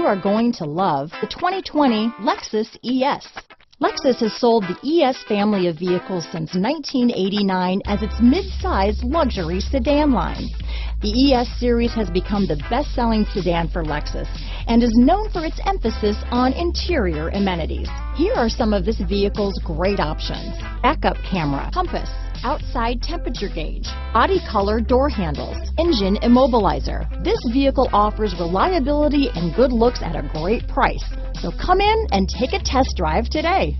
you are going to love the 2020 Lexus ES. Lexus has sold the ES family of vehicles since 1989 as its mid-size luxury sedan line. The ES series has become the best-selling sedan for Lexus and is known for its emphasis on interior amenities. Here are some of this vehicle's great options. Backup camera, compass, outside temperature gauge, body color door handles, engine immobilizer. This vehicle offers reliability and good looks at a great price. So come in and take a test drive today.